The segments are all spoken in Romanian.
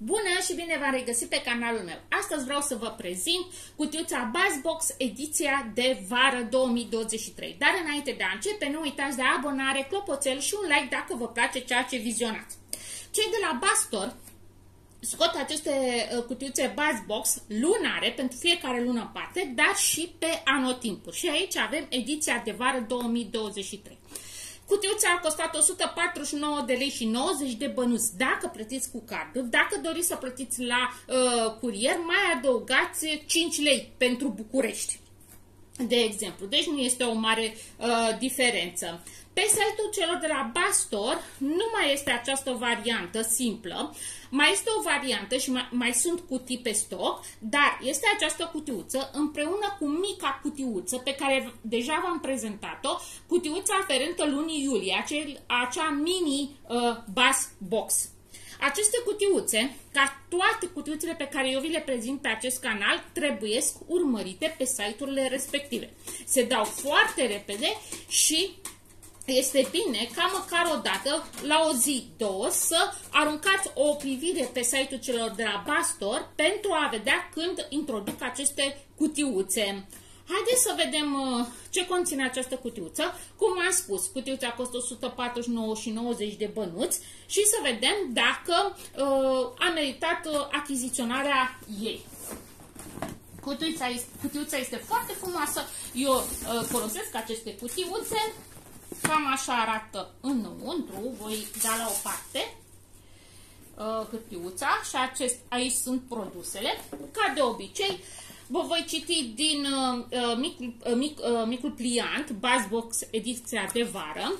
Bună și bine v-am regăsit pe canalul meu. Astăzi vreau să vă prezint cutiuța Buzzbox ediția de vară 2023. Dar înainte de a începe, nu uitați de abonare, clopoțel și un like dacă vă place ceea ce vizionați. Cei de la Bastor scot aceste uh, cutiuțe Buzzbox lunare pentru fiecare lună în parte, dar și pe anotimpuri. Și aici avem ediția de vară 2023. Cutiuța a costat 149 de lei și 90 de bănuți dacă plătiți cu cardul. Dacă doriți să plătiți la uh, curier, mai adăugați 5 lei pentru București. De exemplu, deci nu este o mare uh, diferență. Pe site-ul celor de la Bastor nu mai este această variantă simplă, mai este o variantă și mai, mai sunt cutii pe stoc, dar este această cutiuță împreună cu mica cutiuță pe care deja v-am prezentat-o, cutiuța aferentă lunii iulie, acel, acea mini uh, bass box. Aceste cutiuțe, ca toate cutiuțele pe care eu vi le prezint pe acest canal, trebuie urmărite pe site-urile respective. Se dau foarte repede și este bine ca măcar o dată, la o zi, două, să aruncați o privire pe site-ul celor de la Bastor pentru a vedea când introduc aceste cutiuțe. Haideți să vedem uh, ce conține această cutiuță. Cum am spus, cutiuța costă 149 și 90 de bănuți și să vedem dacă uh, a meritat uh, achiziționarea ei. Cutiuța este, cutiuța este foarte frumoasă. Eu uh, folosesc aceste cutiuțe Cam așa arată înăuntru, voi da la o parte uh, hârtiuța și acest, aici sunt produsele. Ca de obicei, vă voi citi din uh, uh micul, uh, mic, uh, micul pliant, Buzzbox ediția de vară.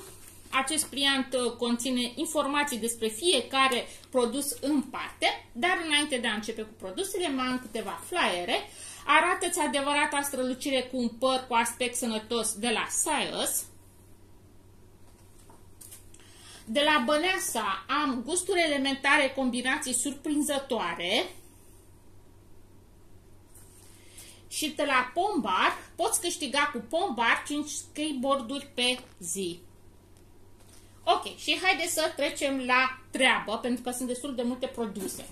Acest pliant uh, conține informații despre fiecare produs în parte, dar înainte de a începe cu produsele, mai am câteva flyere. Arată-ți adevărata strălucire cu un păr cu aspect sănătos de la Silas. De la Băneasa am gusturi elementare, combinații surprinzătoare. Și de la Pombar poți câștiga cu Pombar 5 skateboarduri pe zi. Ok, și haideți să trecem la treabă, pentru că sunt destul de multe produse.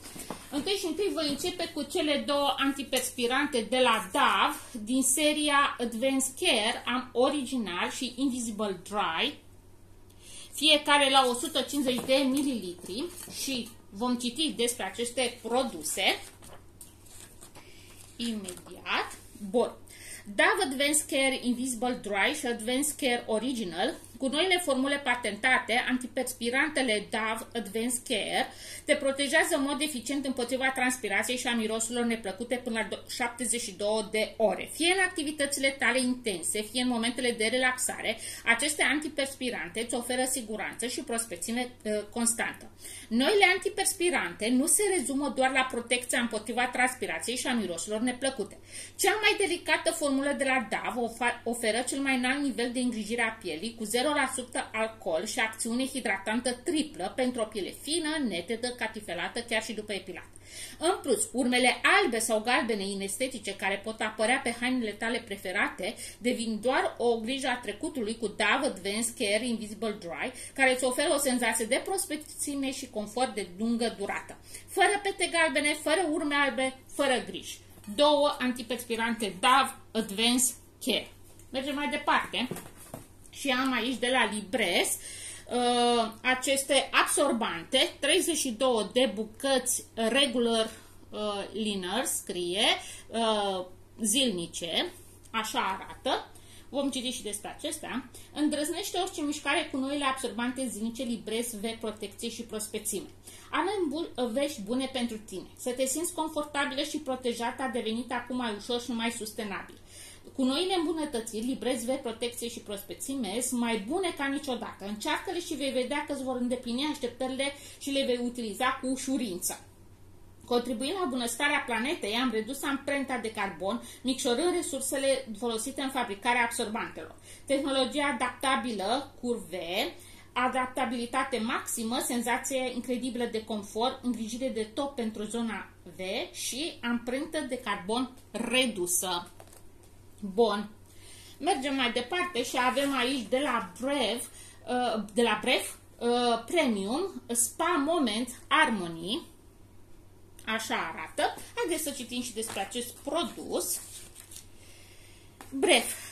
Întâi și întâi voi începe cu cele două antiperspirante de la DAV din seria Advanced Care. Am original și Invisible Dry fiecare la 150 de mililitri și vom citi despre aceste produse imediat. Bun. DAV Advanced Care Invisible Dry și Advanced Care Original cu noile formule patentate, antiperspirantele DAV Advanced Care te protejează în mod eficient împotriva transpirației și a mirosurilor neplăcute până la 72 de ore. Fie în activitățile tale intense, fie în momentele de relaxare, aceste antiperspirante îți oferă siguranță și prospețime uh, constantă. Noile antiperspirante nu se rezumă doar la protecția împotriva transpirației și a mirosurilor neplăcute. Cea mai delicată formulă de la DAV oferă cel mai înalt nivel de îngrijire a pielii cu 0 0% alcool și acțiune hidratantă triplă pentru o piele fină, netedă, catifelată, chiar și după epilat. În plus, urmele albe sau galbene inestetice care pot apărea pe hainele tale preferate devin doar o grijă a trecutului cu Dove Advanced Care Invisible Dry, care îți oferă o senzație de prospecțime și confort de lungă durată. Fără pete galbene, fără urme albe, fără griji. Două antiperspirante Dove Advanced Care. Mergem mai departe și am aici de la Libres uh, aceste absorbante, 32 de bucăți regular uh, liner, scrie, uh, zilnice, așa arată. Vom citi și despre acestea. Îndrăznește orice mișcare cu noile absorbante zilnice Libres V protecție și prospețime. Avem vești bune pentru tine. Să te simți confortabilă și protejată a devenit acum mai ușor și mai sustenabil. Cu noile îmbunătățiri, librezi vei protecție și prospețime sunt mai bune ca niciodată. Încearcă-le și vei vedea că îți vor îndeplini așteptările și le vei utiliza cu ușurință. Contribuind la bunăstarea planetei, am redus amprenta de carbon, micșorând resursele folosite în fabricarea absorbantelor. Tehnologia adaptabilă, curve, adaptabilitate maximă, senzație incredibilă de confort, îngrijire de top pentru zona V și amprentă de carbon redusă. Bun. Mergem mai departe și avem aici de la Brev, uh, de la Brev uh, Premium Spa Moment Harmony. Așa arată. Haideți să citim și despre acest produs. Bref,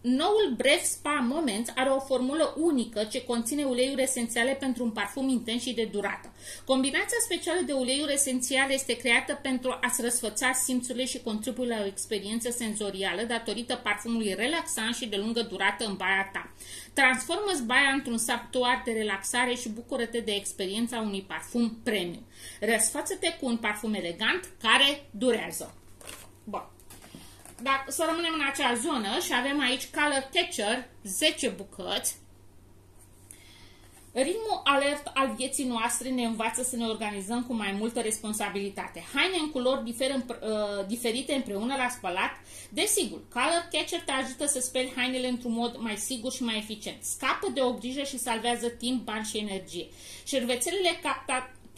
Noul Breath Spa Moments are o formulă unică ce conține uleiuri esențiale pentru un parfum intens și de durată. Combinația specială de uleiuri esențiale este creată pentru a-ți răsfăța simțurile și contribuie la o experiență senzorială datorită parfumului relaxant și de lungă durată în baia ta. Transformă-ți baia într-un saptuar de relaxare și bucură-te de experiența unui parfum premium. Răsfață-te cu un parfum elegant care durează. Bun. Dacă, să rămânem în acea zonă și avem aici Color Catcher, 10 bucăți. Ritmul alert al vieții noastre ne învață să ne organizăm cu mai multă responsabilitate. Haine în culori diferă, uh, diferite împreună la spălat. Desigur, Color Catcher te ajută să speli hainele într-un mod mai sigur și mai eficient. Scapă de o grijă și salvează timp, bani și energie. Șervețelele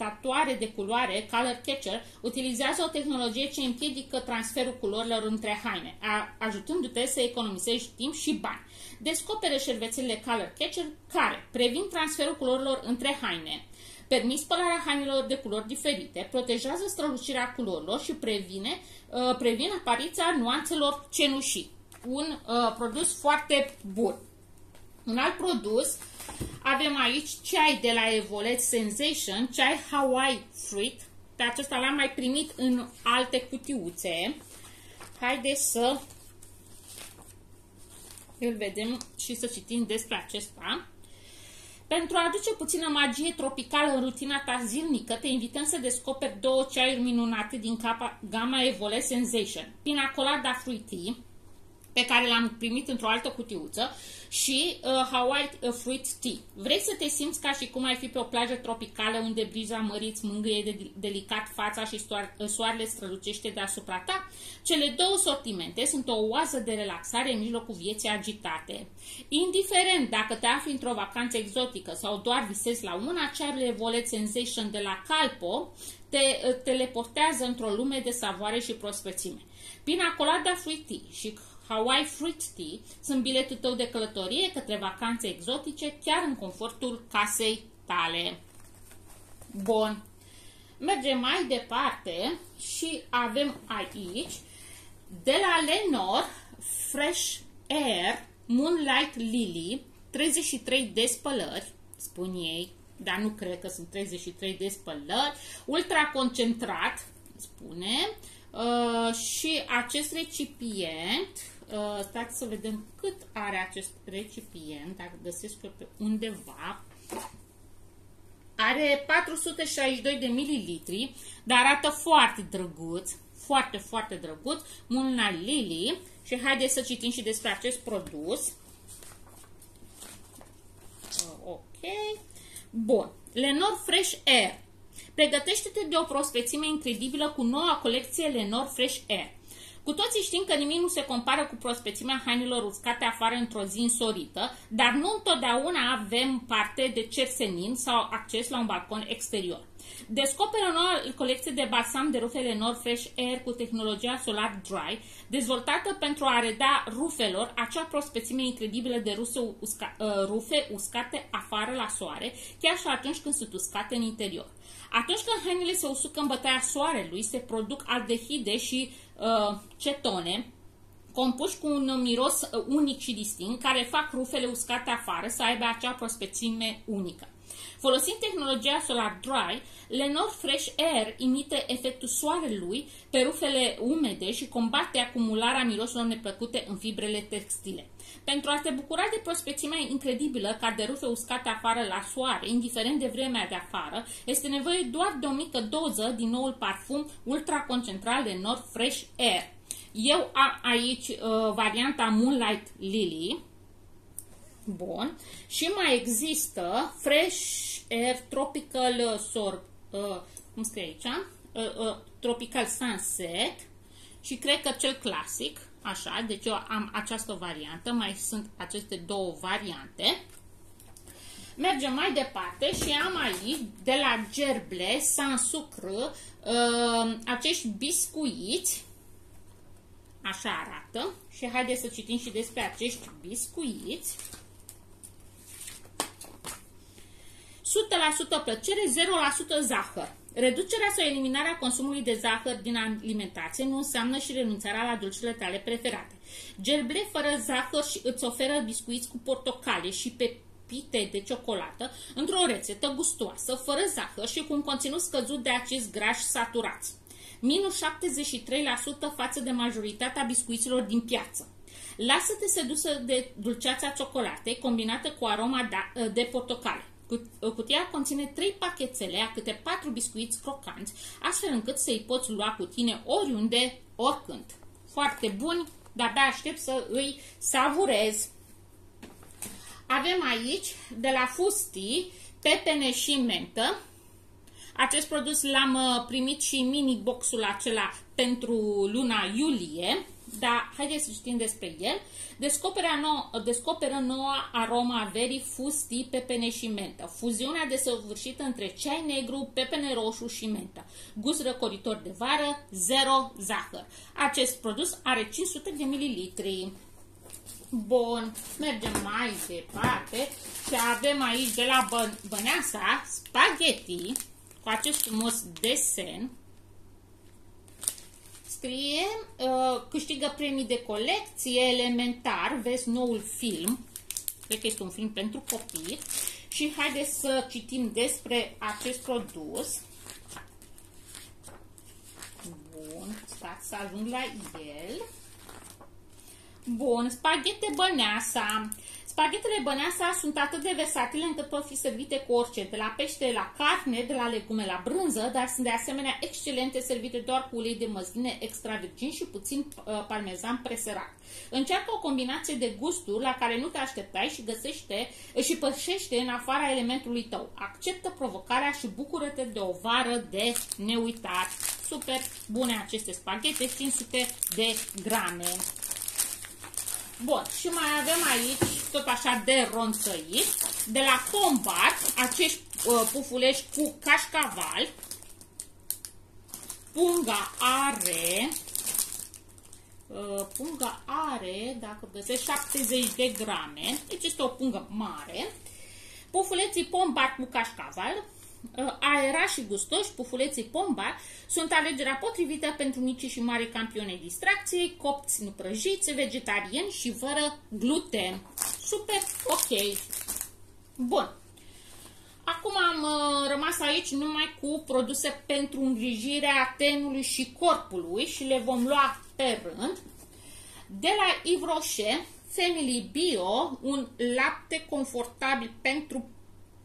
capta tatuare de culoare, Color Catcher, utilizează o tehnologie ce împiedică transferul culorilor între haine, ajutându-te să economisești timp și bani. Descopere șervețelele Color Catcher care previn transferul culorilor între haine, permit spălarea hainelor de culori diferite, protejează strălucirea culorilor și previne, uh, previn apariția nuanțelor cenușii. Un uh, produs foarte bun. Un alt produs avem aici ceai de la Evolet Sensation, ceai Hawaii Fruit. Pe acesta l-am mai primit în alte cutiuțe. Haideți să îl vedem și să citim despre acesta. Pentru a aduce puțină magie tropicală în rutina ta zilnică, te invităm să descoperi două ceaiuri minunate din capa, gama Evolet Sensation. Pina Colada Fruity, pe care l-am primit într-o altă cutiuță și uh, Hawaii uh, Fruit Tea. Vrei să te simți ca și cum ai fi pe o plajă tropicală unde briza măriți îți mângâie de delicat fața și uh, soarele strălucește deasupra ta? Cele două sortimente sunt o oază de relaxare în mijlocul vieții agitate. Indiferent dacă te afli într-o vacanță exotică sau doar visezi la una, cearurile Volet Sensation de la Calpo te uh, teleportează într-o lume de savoare și prospețime. Pina colada fruit tea și Hawaii Fruit Tea sunt biletul tău de călătorie către vacanțe exotice, chiar în confortul casei tale. Bun. Mergem mai departe și avem aici de la Lenor Fresh Air Moonlight Lily 33 de spălări, spun ei, dar nu cred că sunt 33 de spălări, ultra concentrat, spune, uh, și acest recipient Uh, stați să vedem cât are acest recipient, dacă găsesc pe undeva. Are 462 de mililitri, dar arată foarte drăguț, foarte, foarte drăguț, Mulna Lily. Și haideți să citim și despre acest produs. Uh, ok. Bun. Lenor Fresh Air. Pregătește-te de o prospețime incredibilă cu noua colecție Lenor Fresh Air. Cu toții știm că nimic nu se compară cu prospețimea hainelor uscate afară într-o zi însorită, dar nu întotdeauna avem parte de cer senin sau acces la un balcon exterior. Descoperă o nouă colecție de balsam de rufele Nord Fresh Air cu tehnologia Solar Dry, dezvoltată pentru a reda rufelor acea prospețime incredibilă de ruse usca, uh, rufe uscate afară la soare, chiar și atunci când sunt uscate în interior. Atunci când hainele se usucă în bătaia soarelui, se produc aldehide și uh, cetone, compuși cu un miros uh, unic și distinct, care fac rufele uscate afară să aibă acea prospețime unică. Folosind tehnologia Solar Dry, Lenor Fresh Air imită efectul soarelui pe rufele umede și combate acumularea mirosurilor neplăcute în fibrele textile. Pentru a te bucura de prospețimea incredibilă ca de rufe uscate afară la soare, indiferent de vremea de afară, este nevoie doar de o mică doză din noul parfum ultra concentrat de Nord Fresh Air. Eu am aici uh, varianta Moonlight Lily. Bun. Și mai există Fresh Air Tropical Sorb. Uh, cum scrie aici? Uh, uh, Tropical Sunset. Și cred că cel clasic Așa, deci eu am această variantă, mai sunt aceste două variante. Mergem mai departe și am aici de la Gerble, sans sucru, uh, acești biscuiți. Așa arată. Și haideți să citim și despre acești biscuiți. 100% plăcere, 0% zahăr. Reducerea sau eliminarea consumului de zahăr din alimentație nu înseamnă și renunțarea la dulciurile tale preferate. Gelble fără zahăr și îți oferă biscuiți cu portocale și pepite de ciocolată într-o rețetă gustoasă, fără zahăr și cu un conținut scăzut de acizi grași saturați. Minus 73% față de majoritatea biscuiților din piață. Lasă-te sedusă de dulceața ciocolatei combinată cu aroma da, de portocale. Cutia conține 3 pachetele a câte 4 biscuiți crocanți, astfel încât să-i poți lua cu tine oriunde, oricând. Foarte buni, dar de aștept să îi savurez. Avem aici, de la Fusti, pepene și mentă. Acest produs l-am uh, primit și mini boxul acela pentru luna iulie. Dar haideți să știm despre el. Descoperă, nou, descoperă noua aroma averii fusti, pepene și mentă. Fuziunea desăvârșită între ceai negru, pepene roșu și mentă. Gust răcoritor de vară, zero zahăr. Acest produs are 500 de mililitri. Bun, mergem mai departe și avem aici de la bă Băneasa spaghetti cu acest frumos desen scrie, uh, câștigă premii de colecție, elementar, vezi noul film, cred că este un film pentru copii, și haideți să citim despre acest produs. Bun, stați să ajung la el. Bun, spaghete băneasa. Spaghetele băneasa sunt atât de versatile încât pot fi servite cu orice, de la pește la carne, de la legume la brânză, dar sunt de asemenea excelente servite doar cu ulei de măsline extra virgin și puțin uh, parmezan preserat. Încearcă o combinație de gusturi la care nu te așteptai și găsește și pășește în afara elementului tău. Acceptă provocarea și bucură-te de o vară de neuitat. Super bune aceste spaghete, 500 de grame. Bun, și mai avem aici, tot așa de ronțăit, de la Combat, acești uh, pufulești cu cașcaval. Punga are, uh, punga are, dacă găsesc, 70 de grame, deci este o pungă mare. Pufuleții Pombar cu cașcaval, Uh, aera și gustoși, pufuleții pomba, sunt alegerea potrivită pentru mici și mari campioni distracției, copți nu prăjiți, vegetariani și fără gluten. Super, ok. Bun. Acum am uh, rămas aici numai cu produse pentru îngrijirea tenului și corpului și le vom lua pe rând. De la Yves Rocher, Family Bio, un lapte confortabil pentru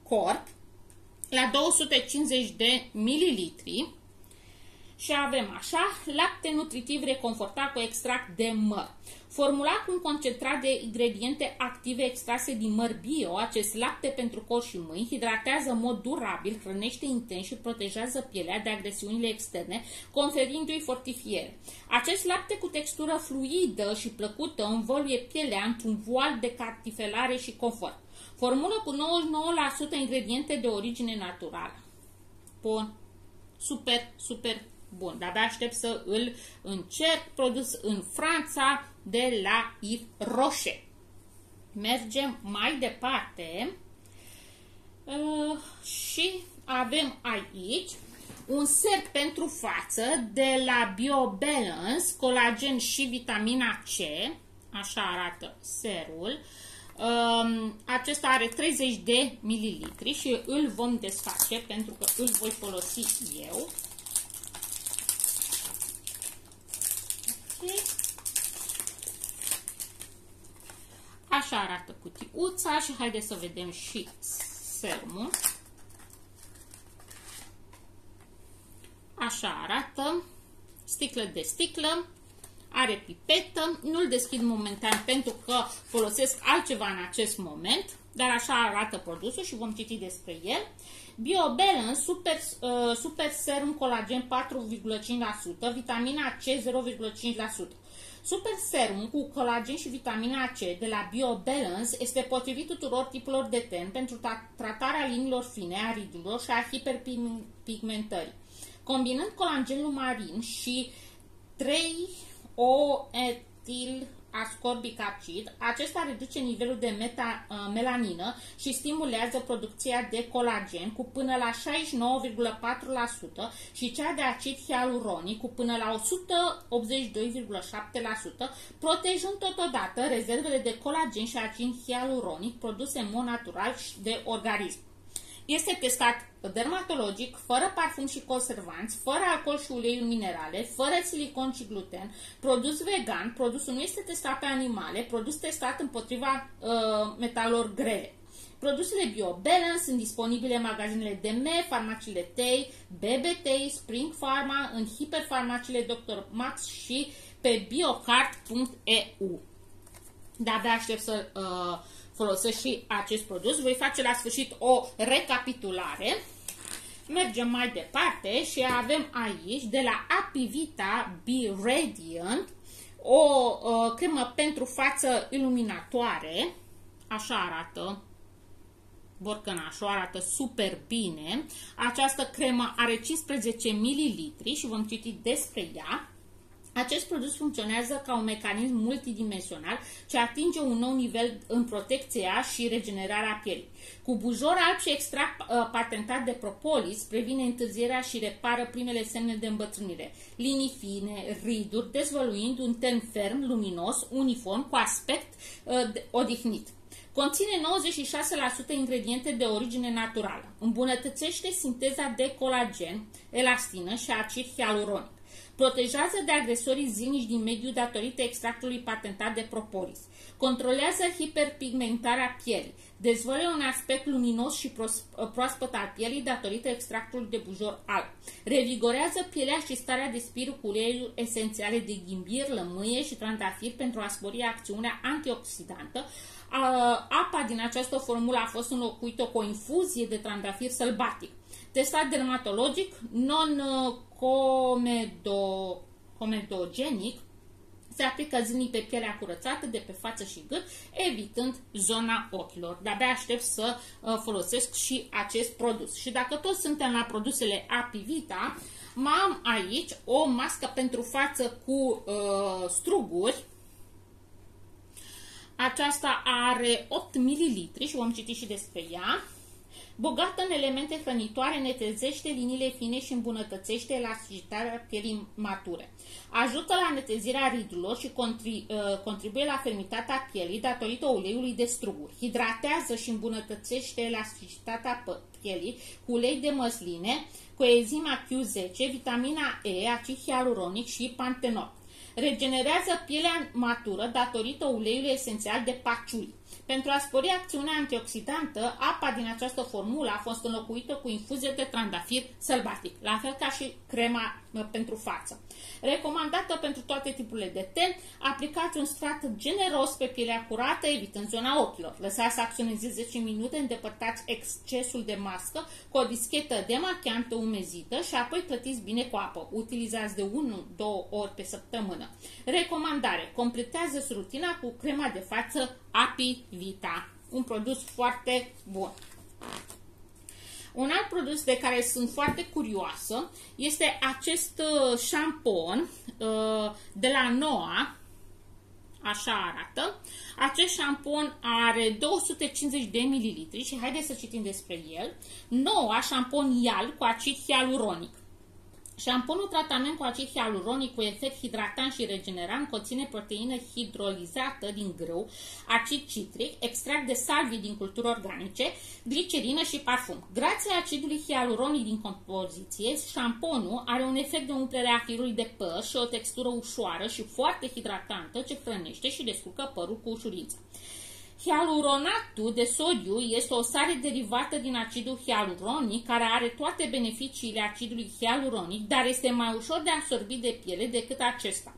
corp, la 250 de mililitri și avem așa, lapte nutritiv reconfortat cu extract de măr. Formulat cu un concentrat de ingrediente active extrase din măr bio, acest lapte pentru corp și mâini hidratează în mod durabil, hrănește intens și protejează pielea de agresiunile externe, conferindu-i fortifiere. Acest lapte cu textură fluidă și plăcută învăluie pielea într-un voal de cartifelare și confort. Formulă cu 99% ingrediente de origine naturală. Bun. Super, super bun. Dar aștept să îl încerc. Produs în Franța de la Yves Rocher. Mergem mai departe. Uh, și avem aici un set pentru față de la BioBalance, colagen și vitamina C. Așa arată serul. Uh, Um, acesta are 30 de mililitri și îl vom desface pentru că îl voi folosi eu. Așa arată cutiuța și haideți să vedem și sermul. Așa arată, sticlă de sticlă, are pipetă, nu-l deschid momentan pentru că folosesc altceva în acest moment, dar așa arată produsul și vom citi despre el. BioBalance Super, uh, Super Serum Colagen 4,5%, vitamina C 0,5%. Super Serum cu colagen și vitamina C de la BioBalance este potrivit tuturor tipurilor de ten pentru tratarea liniilor fine, a ridurilor și a hiperpigmentării. Combinând colagenul marin și 3 o etil ascorbic acid. Acesta reduce nivelul de meta, uh, melanină și stimulează producția de colagen cu până la 69,4% și cea de acid hialuronic cu până la 182,7%, protejând totodată rezervele de colagen și acid hialuronic produse în mod natural de organism. Este testat dermatologic, fără parfum și conservanți, fără alcool și uleiuri minerale, fără silicon și gluten, produs vegan, produsul nu este testat pe animale, produs testat împotriva uh, metalor grele. Produsele BioBalance sunt disponibile în magazinele DM, farmaciile TEI, BBT, Spring Pharma, în hiperfarmaciile Dr. Max și pe biocart.eu. De-abia aștept să uh, folosesc și acest produs. Voi face la sfârșit o recapitulare. Mergem mai departe și avem aici de la Apivita Be Radiant o uh, cremă pentru față iluminatoare. Așa arată borcănașul, arată super bine. Această cremă are 15 ml și vom citi despre ea. Acest produs funcționează ca un mecanism multidimensional ce atinge un nou nivel în protecția și regenerarea pielii. Cu bujor alb și extract uh, patentat de propolis, previne întârzierea și repară primele semne de îmbătrânire, linii fine, riduri, dezvăluind un ten ferm, luminos, uniform, cu aspect uh, odihnit. Conține 96% ingrediente de origine naturală. Îmbunătățește sinteza de colagen, elastină și acid hialuronic. Protejează de agresorii zilnici din mediu datorită extractului patentat de propolis. Controlează hiperpigmentarea pielii. Dezvăluie un aspect luminos și proaspăt al pielii datorită extractului de bujor alb. Revigorează pielea și starea de spirit cu uleiuri esențiale de ghimbir, lămâie și trandafir pentru a spori acțiunea antioxidantă, apa din această formulă a fost înlocuită cu o infuzie de trandafir sălbatic. Testat dermatologic, non-comedogenic, se aplică zilnic pe pielea curățată de pe față și gât, evitând zona ochilor. De-abia aștept să uh, folosesc și acest produs. Și dacă toți suntem la produsele Apivita, am aici o mască pentru față cu uh, struguri, aceasta are 8 ml și vom citi și despre ea. Bogată în elemente hrănitoare, netezește liniile fine și îmbunătățește elasticitatea pielii mature. Ajută la netezirea ridurilor și uh, contribuie la fermitatea pielii datorită uleiului de struguri. Hidratează și îmbunătățește elasticitatea pielii cu ulei de măsline, cu enzima Q10, vitamina E, acid hialuronic și pantenol. Regenerează pielea matură datorită uleiului esențial de paciuli. Pentru a spori acțiunea antioxidantă, apa din această formulă a fost înlocuită cu infuzie de trandafir sălbatic, la fel ca și crema pentru față. Recomandată pentru toate tipurile de ten, aplicați un strat generos pe pielea curată, evitând zona ochilor. Lăsați să acționeze 10 minute, îndepărtați excesul de mască cu o dischetă demachiantă umezită și apoi plătiți bine cu apă. Utilizați de 1-2 ori pe săptămână. Recomandare. Completează rutina cu crema de față Api Vita. Un produs foarte bun. Un alt produs de care sunt foarte curioasă este acest uh, șampon uh, de la Noa, așa arată. Acest șampon are 250 de ml și haideți să citim despre el. Noua șampon Ial cu acid hialuronic. Șamponul tratament cu acid hialuronic cu efect hidratant și regenerant conține proteină hidrolizată din grâu, acid citric, extract de salvii din culturi organice, glicerină și parfum. Grație acidului hialuronic din compoziție, șamponul are un efect de umplere a firului de păr și o textură ușoară și foarte hidratantă ce hrănește și descurcă părul cu ușurință. Hialuronatul de sodiu este o sare derivată din acidul hialuronic care are toate beneficiile acidului hialuronic, dar este mai ușor de absorbit de piele decât acesta.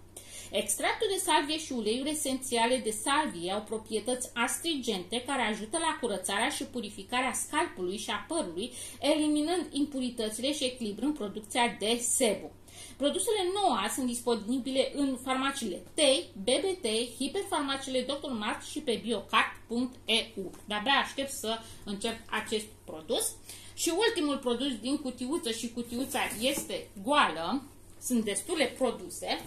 Extractul de salvie și uleiuri esențiale de salvie au proprietăți astringente care ajută la curățarea și purificarea scalpului și a părului, eliminând impuritățile și echilibrând producția de sebum. Produsele NOA sunt disponibile în farmaciile TEI, BBT, hiperfarmaciile Dr. Mart și pe biocart.eu. De-abia aștept să încep acest produs. Și ultimul produs din cutiuță și cutiuța este goală, sunt destule produse,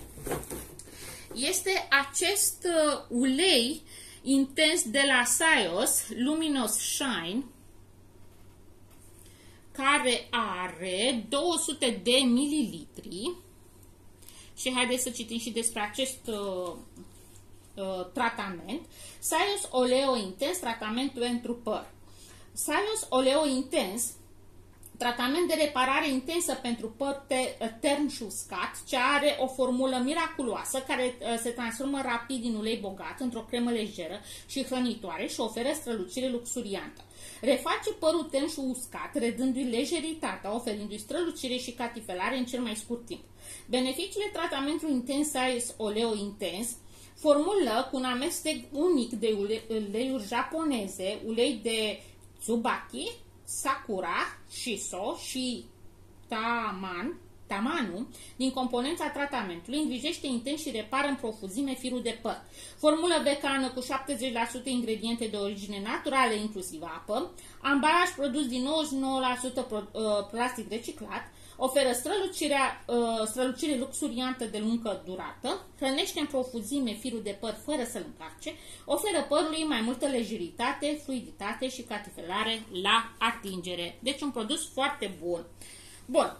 este acest uh, ulei intens de la Sios, Luminous Shine, care are 200 de mililitri și haideți să citim și despre acest uh, uh, tratament. Sios Oleo Intens, tratament pentru păr. Sios Oleo Intens tratament de reparare intensă pentru păr tern și uscat, ce are o formulă miraculoasă care uh, se transformă rapid din ulei bogat într-o cremă lejeră și hrănitoare și oferă strălucire luxuriantă. Reface părul tern și uscat, redându-i lejeritatea, oferindu-i strălucire și catifelare în cel mai scurt timp. Beneficiile tratamentului intens Size Oleo Intens formulă cu un amestec unic de uleiuri japoneze, ulei de tsubaki, sakura, shiso și taman, tamanu, din componența tratamentului, îngrijește intens și repară în profuzime firul de păr. Formulă vecană cu 70% ingrediente de origine naturală, inclusiv apă, ambalaj produs din 99% uh, plastic reciclat, oferă strălucirea, uh, strălucire luxuriantă de lungă durată, hrănește în profuzime firul de păr fără să-l încarce, oferă părului mai multă lejeritate, fluiditate și catifelare la atingere. Deci un produs foarte bun. Bun.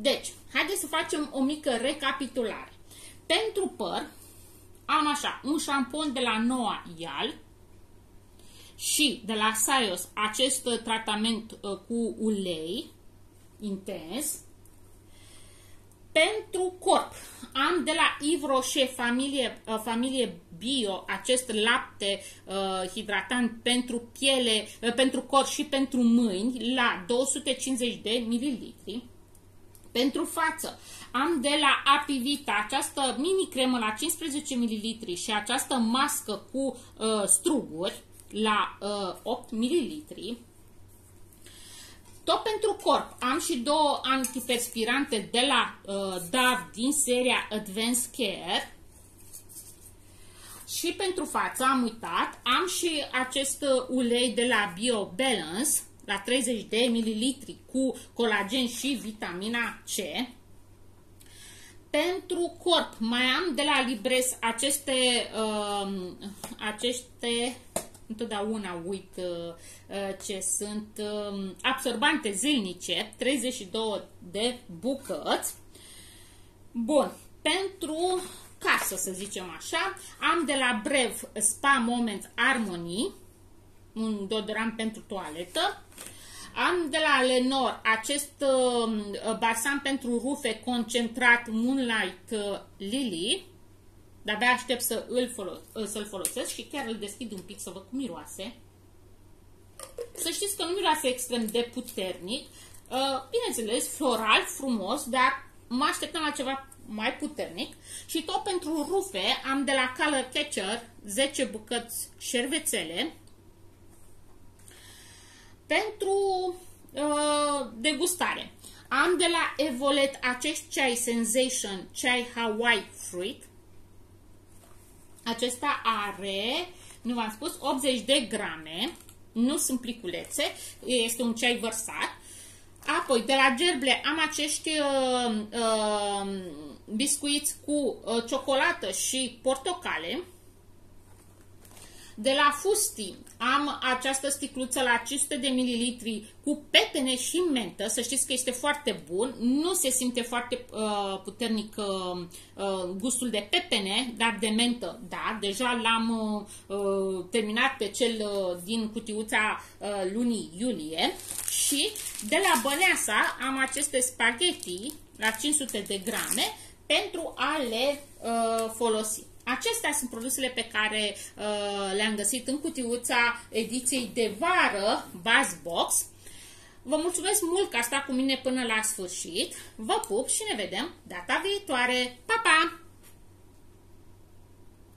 Deci, haideți să facem o mică recapitulare. Pentru păr am așa, un șampon de la Noa Ial și de la Sios acest tratament uh, cu ulei, intens. Pentru corp am de la Yves Rocher familie, uh, familie bio acest lapte uh, hidratant pentru piele, uh, pentru corp și pentru mâini la 250 de mililitri. Pentru față am de la Apivita această mini cremă la 15 ml și această mască cu uh, struguri la uh, 8 ml. Tot pentru corp am și două antiperspirante de la uh, DAV din seria Advanced Care. Și pentru față am uitat, am și acest uh, ulei de la Bio Balance la 30 de ml cu colagen și vitamina C. Pentru corp mai am de la Libres aceste, uh, aceste întotdeauna uit uh, uh, ce sunt uh, absorbante zilnice, 32 de bucăți. Bun, pentru casă, să zicem așa, am de la Brev Spa Moment Harmony, un deodorant pentru toaletă. Am de la Lenor acest uh, balsam pentru rufe concentrat Moonlight uh, Lily, de-abia aștept să îl folos să-l folosesc și chiar îl deschid un pic să văd cum miroase. Să știți că nu miroase extrem de puternic. Uh, bineînțeles, floral, frumos, dar mă așteptam la ceva mai puternic. Și tot pentru rufe am de la Color Catcher 10 bucăți șervețele. Pentru uh, degustare am de la Evolet acest chai Sensation Chai Hawaii Fruit acesta are, nu v-am spus, 80 de grame, nu sunt pliculețe, este un ceai vărsat. Apoi, de la Gerble am acești uh, uh, biscuiți cu uh, ciocolată și portocale. De la Fusti am această sticluță la 500 de ml cu pepene și mentă. Să știți că este foarte bun. Nu se simte foarte uh, puternic uh, uh, gustul de pepene, dar de mentă, da. Deja l-am uh, uh terminat pe cel uh, din cutiuța uh, lunii iulie. Și de la Băneasa am aceste spaghetti la 500 de grame pentru a le uh, folosi. Acestea sunt produsele pe care uh, le-am găsit în cutiuța ediției de vară Buzzbox. Vă mulțumesc mult că a stat cu mine până la sfârșit. Vă pup și ne vedem data viitoare. Pa, pa!